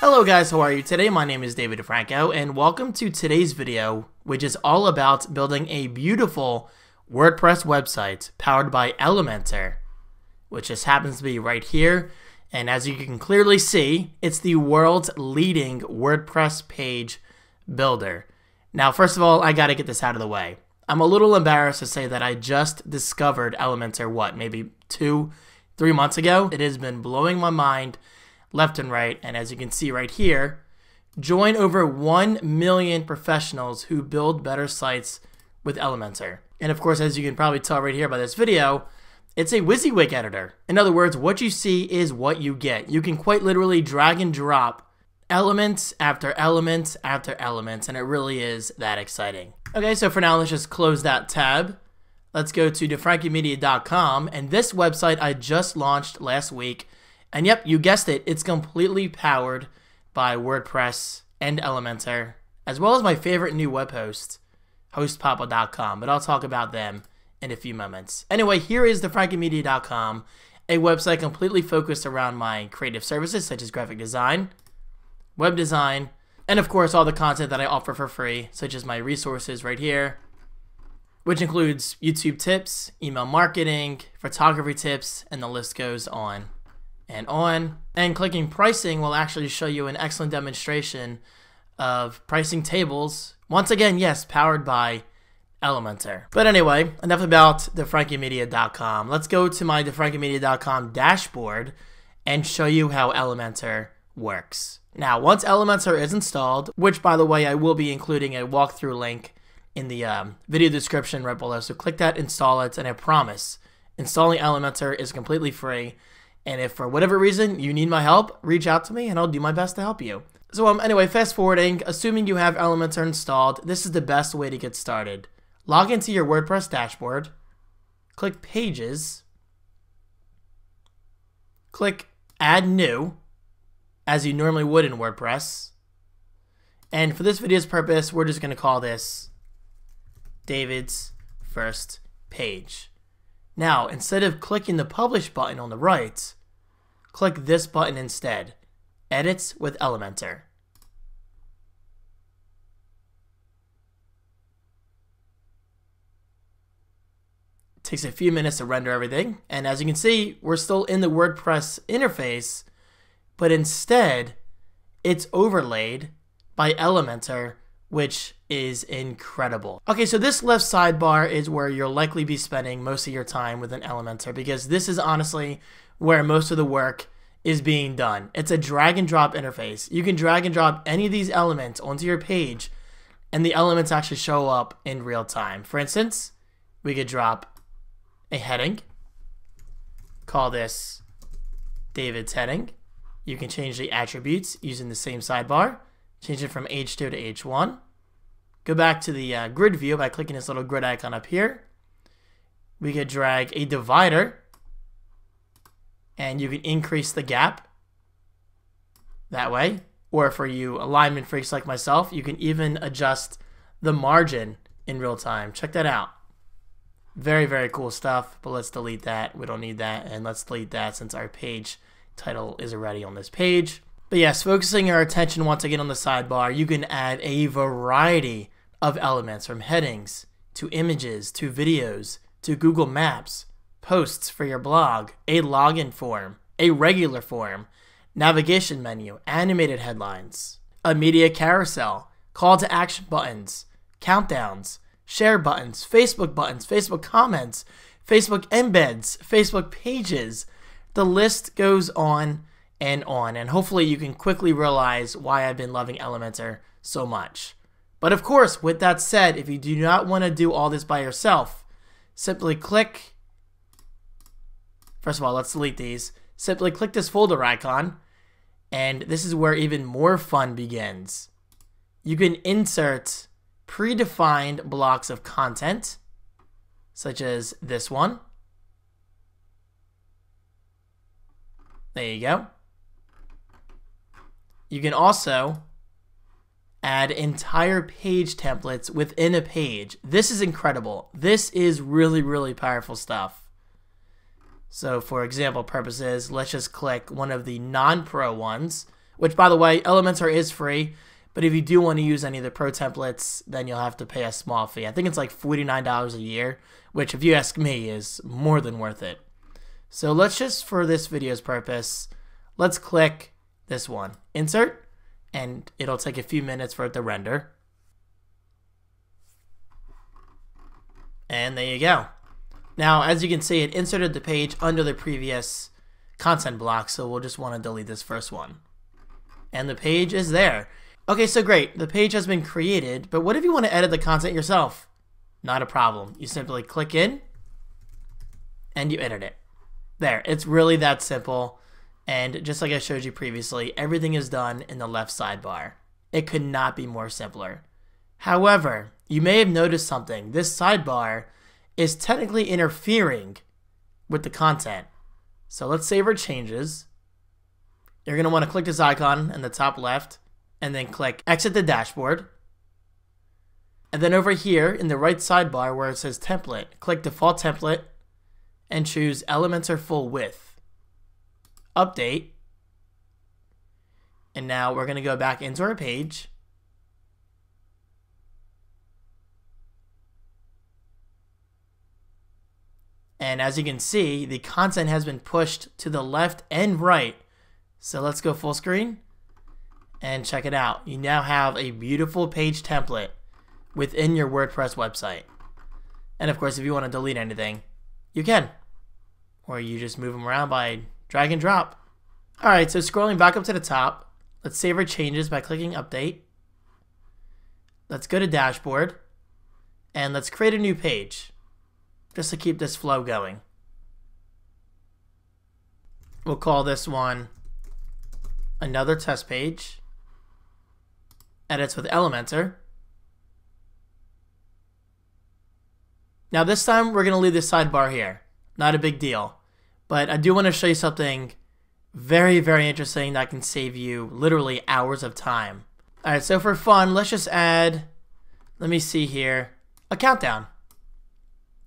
Hello guys, how are you today? My name is David Di Franco and welcome to today's video, which is all about building a beautiful WordPress website powered by Elementor, which just happens to be right here. And as you can clearly see, it's the world's leading WordPress page builder. Now, first of all, I gotta get this out of the way. I'm a little embarrassed to say that I just discovered Elementor, what, maybe two, three months ago? It has been blowing my mind left and right. And as you can see right here, join over 1 million professionals who build better sites with Elementor. And of course, as you can probably tell right here by this video, it's a WYSIWYG editor. In other words, what you see is what you get. You can quite literally drag and drop elements after elements after elements, and it really is that exciting. Okay, so for now, let's just close that tab. Let's go to difrancomedia.com, and this website I just launched last week and yep, you guessed it, it's completely powered by WordPress and Elementor, as well as my favorite new web host, hostpapa.com, but I'll talk about them in a few moments. Anyway, here is difrancomedia.com, a website completely focused around my creative services such as graphic design, web design, and of course all the content that I offer for free, such as my resources right here, which includes YouTube tips, email marketing, photography tips, and the list goes on and on. And clicking pricing will actually show you an excellent demonstration of pricing tables. Once again, yes, powered by Elementor. But anyway, enough about difrancomedia.com. Let's go to my difrancomedia.com dashboard and show you how Elementor works. Now, once Elementor is installed, which by the way, I will be including a walkthrough link in the um, video description right below. So click that, install it, and I promise installing Elementor is completely free. And if for whatever reason you need my help, reach out to me and I'll do my best to help you. So um, anyway, fast forwarding, assuming you have Elementor installed, this is the best way to get started. Log into your WordPress dashboard, click Pages, click Add New, as you normally would in WordPress. And for this video's purpose, we're just going to call this David's first page. Now, instead of clicking the Publish button on the right, click this button instead, Edits with Elementor. Takes a few minutes to render everything, and as you can see, we're still in the WordPress interface, but instead, it's overlaid by Elementor, which is incredible. Okay, so this left sidebar is where you'll likely be spending most of your time with an Elementor because this is honestly where most of the work is being done. It's a drag and drop interface. You can drag and drop any of these elements onto your page and the elements actually show up in real time. For instance, we could drop a heading, call this David's heading. You can change the attributes using the same sidebar, change it from H2 to H1. Go back to the uh, grid view by clicking this little grid icon up here. We could drag a divider and you can increase the gap that way. Or for you alignment freaks like myself, you can even adjust the margin in real time. Check that out. Very, very cool stuff, but let's delete that. We don't need that, and let's delete that since our page title is already on this page. But yes, focusing our attention once again on the sidebar, you can add a variety of elements from headings to images to videos to Google Maps posts for your blog, a login form, a regular form, navigation menu, animated headlines, a media carousel, call to action buttons, countdowns, share buttons, Facebook buttons, Facebook comments, Facebook embeds, Facebook pages. The list goes on and on, and hopefully you can quickly realize why I've been loving Elementor so much. But of course, with that said, if you do not want to do all this by yourself, simply click First of all, let's delete these. Simply click this folder icon, and this is where even more fun begins. You can insert predefined blocks of content, such as this one. There you go. You can also add entire page templates within a page. This is incredible. This is really, really powerful stuff. So for example purposes, let's just click one of the non-pro ones, which by the way, Elementor is free, but if you do want to use any of the pro templates, then you'll have to pay a small fee. I think it's like $49 a year, which if you ask me is more than worth it. So let's just, for this video's purpose, let's click this one, insert, and it'll take a few minutes for it to render. And there you go. Now, as you can see, it inserted the page under the previous content block, so we'll just want to delete this first one. And the page is there. Okay, so great. The page has been created, but what if you want to edit the content yourself? Not a problem. You simply click in and you edit it. There, it's really that simple. And just like I showed you previously, everything is done in the left sidebar. It could not be more simpler. However, you may have noticed something. This sidebar is technically interfering with the content. So let's save our changes. You're going to want to click this icon in the top left and then click exit the dashboard. And then over here in the right sidebar where it says template, click default template and choose Elementor full width. Update. And now we're going to go back into our page. And as you can see, the content has been pushed to the left and right. So let's go full screen and check it out. You now have a beautiful page template within your WordPress website. And of course, if you want to delete anything, you can. Or you just move them around by drag and drop. All right, so scrolling back up to the top, let's save our changes by clicking update. Let's go to dashboard and let's create a new page just to keep this flow going. We'll call this one another test page. Edits with Elementor. Now this time we're going to leave the sidebar here. Not a big deal. But I do want to show you something very, very interesting that can save you literally hours of time. Alright, so for fun, let's just add, let me see here, a countdown.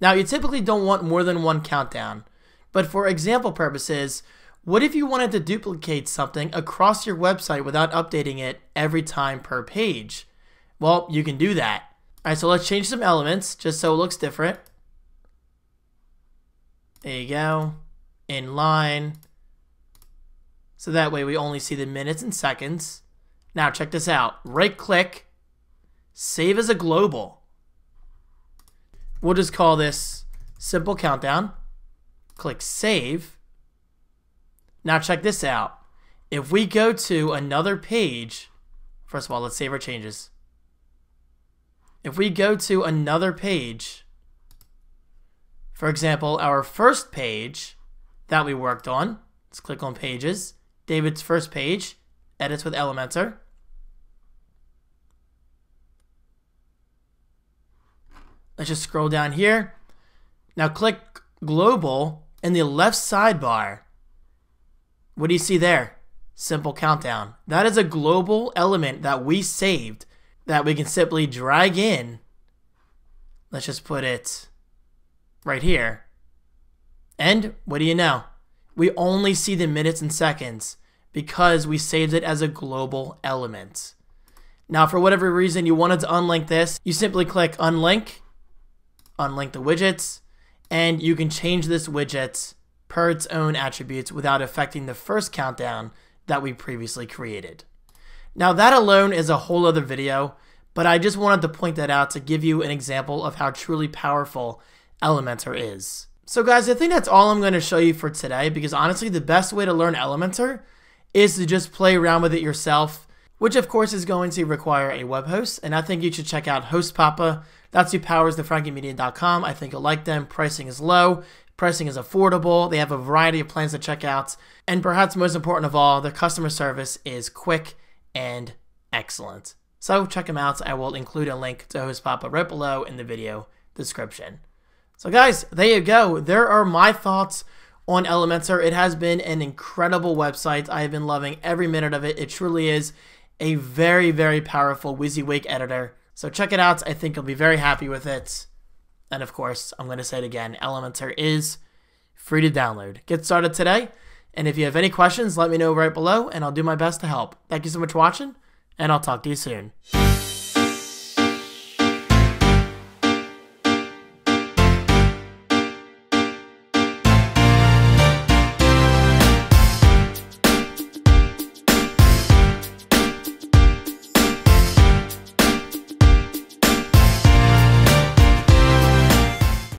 Now, you typically don't want more than one countdown, but for example purposes, what if you wanted to duplicate something across your website without updating it every time per page? Well, you can do that. Alright, so let's change some elements just so it looks different. There you go. Inline. So that way we only see the minutes and seconds. Now check this out. Right click, save as a global. We'll just call this simple countdown. Click save. Now check this out. If we go to another page, first of all, let's save our changes. If we go to another page, for example, our first page that we worked on, let's click on pages, David's first page, edits with Elementor. Let's just scroll down here. Now click global in the left sidebar. What do you see there? Simple countdown. That is a global element that we saved that we can simply drag in. Let's just put it right here. And what do you know? We only see the minutes and seconds because we saved it as a global element. Now, for whatever reason you wanted to unlink this, you simply click unlink, unlink the widgets, and you can change this widget per its own attributes without affecting the first countdown that we previously created. Now that alone is a whole other video, but I just wanted to point that out to give you an example of how truly powerful Elementor is. So guys, I think that's all I'm going to show you for today because honestly the best way to learn Elementor is to just play around with it yourself, which of course is going to require a web host, and I think you should check out HostPapa. That's who powers difrancomedia.com. I think you'll like them. Pricing is low, pricing is affordable. They have a variety of plans to check out, and perhaps most important of all, their customer service is quick and excellent. So check them out. I will include a link to HostPapa right below in the video description. So guys, there you go. There are my thoughts on Elementor. It has been an incredible website. I have been loving every minute of it. It truly is a very, very powerful WYSIWYG editor. So check it out. I think you'll be very happy with it. And of course, I'm going to say it again, Elementor is free to download. Get started today And if you have any questions, let me know right below and I'll do my best to help. Thank you so much for watching, and I'll talk to you soon.